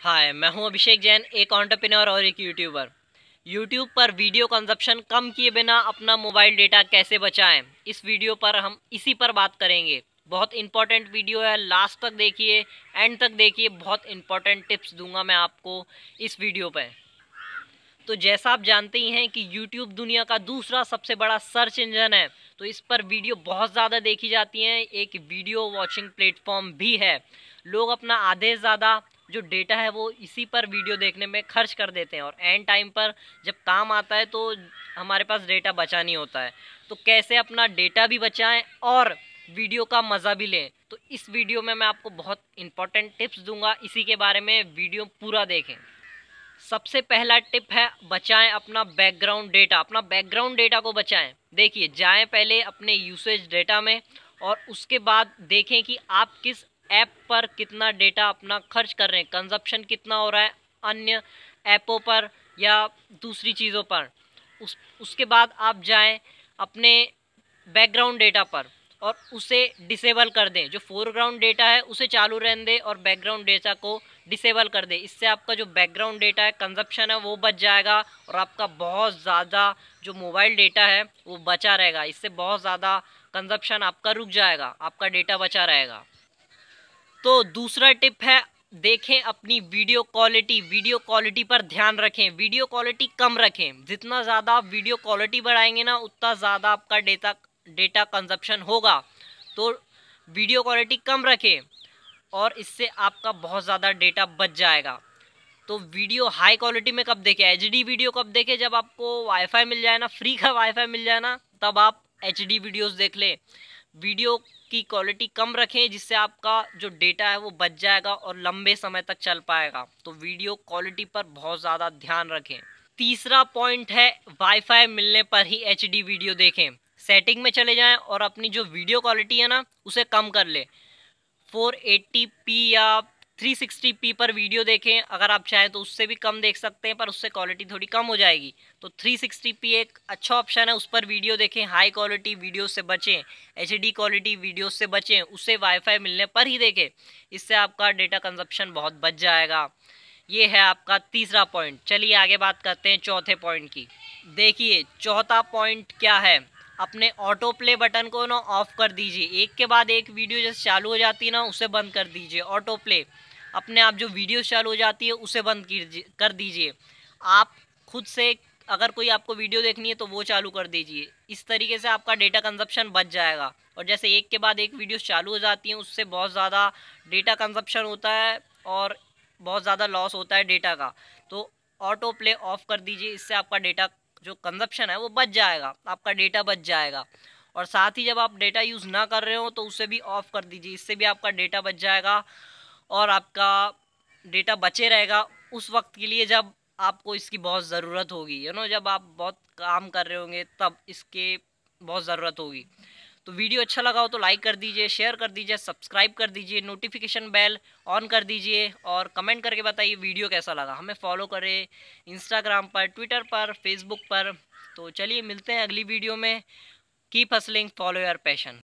हाय, मैं हूँ अभिषेक जैन, एक ऑन्टरप्रेन्योर और एक यूट्यूबर यूट्यूब पर वीडियो कंजप्शन कम किए बिना अपना मोबाइल डेटा कैसे बचाएँ? इस वीडियो पर हम इसी पर बात करेंगे। बहुत इंपॉर्टेंट वीडियो है लास्ट तक देखिए एंड तक देखिए, बहुत इंपॉर्टेंट टिप्स दूँगा मैं आपको इस वीडियो पर तो जैसा आप जानते ही हैं कि यूट्यूब दुनिया का दूसरा सबसे बड़ा सर्च इंजन है तो इस पर वीडियो बहुत ज़्यादा देखी जाती हैं। एक वीडियो वॉचिंग प्लेटफॉर्म भी है। लोग अपना आधे ज़्यादा जो डेटा है वो इसी पर वीडियो देखने में खर्च कर देते हैं और एंड टाइम पर जब काम आता है तो हमारे पास डेटा बचा नहीं होता है। तो कैसे अपना डेटा भी बचाएँ और वीडियो का मज़ा भी लें? तो इस वीडियो में मैं आपको बहुत इंपॉर्टेंट टिप्स दूँगा। इसी के बारे में वीडियो पूरा देखें। सबसे पहला टिप है, बचाएँ अपना बैकग्राउंड डेटा अपना बैकग्राउंड डेटा को बचाएँ। देखिए, जाएँ पहले अपने यूसेज डेटा में और उसके बाद देखें कि आप किस ऐप पर कितना डेटा अपना खर्च कर रहे हैं कंजप्शन कितना हो रहा है, अन्य ऐपों पर या दूसरी चीज़ों पर। उस, उसके बाद आप जाएँ अपने बैकग्राउंड डेटा पर और उसे डिसेबल कर दें। जो फोरग्राउंड डेटा है, उसे चालू रहने दें और बैकग्राउंड डेटा को डिसेबल कर दें। इससे आपका जो बैकग्राउंड डेटा है कंजप्शन है, वो बच जाएगा और आपका बहुत ज़्यादा जो मोबाइल डेटा है, वो बचा रहेगा। इससे बहुत ज़्यादा कंजप्शन आपका रुक जाएगा, आपका डेटा बचा रहेगा। तो दूसरा टिप है, देखें अपनी वीडियो क्वालिटी वीडियो क्वालिटी पर ध्यान रखें, वीडियो क्वालिटी कम रखें। जितना ज़्यादा आप वीडियो क्वालिटी बढ़ाएँगे ना, उतना ज़्यादा आपका डेटा डेटा कंजप्शन होगा। तो वीडियो क्वालिटी कम रखें और इससे आपका बहुत ज़्यादा डेटा बच जाएगा। तो वीडियो हाई क्वालिटी में कब देखें? एचडी वीडियो कब देखें? जब आपको वाईफाई मिल जाए ना, फ्री का वाईफाई मिल जाए ना, तब आप एच वीडियोज़ देख लें। वीडियो की क्वालिटी कम रखें, जिससे आपका जो डेटा है वो बच जाएगा और लंबे समय तक चल पाएगा। तो वीडियो क्वालिटी पर बहुत ज़्यादा ध्यान रखें। तीसरा पॉइंट है, वाईफाई मिलने पर ही एचडी वीडियो देखें। सेटिंग में चले जाएँ और अपनी जो वीडियो क्वालिटी है ना, उसे कम कर ले। 480p या 360p पर वीडियो देखें, अगर आप चाहें तो उससे भी कम देख सकते हैं, पर उससे क्वालिटी थोड़ी कम हो जाएगी। तो 360p एक अच्छा ऑप्शन है, उस पर वीडियो देखें हाई क्वालिटी वीडियो से बचें एचडी क्वालिटी वीडियो से बचें उससे वाईफाई मिलने पर ही देखें। इससे आपका डेटा कंजप्शन बहुत बच जाएगा। ये है आपका तीसरा पॉइंट चलिए आगे बात करते हैं चौथे पॉइंट की। देखिए, चौथा पॉइंट क्या है? अपने ऑटो प्ले बटन को ना ऑफ़ कर दीजिए। एक के बाद एक वीडियो जैसे चालू हो जाती है ना, उसे बंद कर दीजिए। ऑटो प्ले अपने आप जो वीडियो चालू हो जाती है, उसे बंद कर दीजिए। आप खुद से, अगर कोई आपको वीडियो देखनी है तो वो चालू कर दीजिए। इस तरीके से आपका डेटा कंजप्शन बच जाएगा। और जैसे एक के बाद एक वीडियो चालू हो जाती हैं, उससे बहुत ज़्यादा डेटा कंजप्शन होता है और बहुत ज़्यादा लॉस होता है डेटा का। तो ऑटो प्ले ऑफ़ कर दीजिए, इससे आपका डेटा जो कंजप्शन है, वो बच जाएगा। आपका डेटा बच जाएगा। और साथ ही जब आप डेटा यूज़ ना कर रहे हो तो उसे भी ऑफ़ कर दीजिए। इससे भी आपका डेटा बच जाएगा। और आपका डेटा बचे रहेगा उस वक्त के लिए जब आपको इसकी बहुत ज़रूरत होगी। यू नो जब आप बहुत काम कर रहे होंगे, तब इसके बहुत ज़रूरत होगी। तो वीडियो अच्छा लगा हो तो लाइक कर दीजिए शेयर कर दीजिए सब्सक्राइब कर दीजिए नोटिफिकेशन बेल ऑन कर दीजिए और कमेंट करके बताइए वीडियो कैसा लगा। हमें फॉलो करें इंस्टाग्राम पर ट्विटर पर फेसबुक पर। तो चलिए मिलते हैं अगली वीडियो में। Keep hustling follow your passion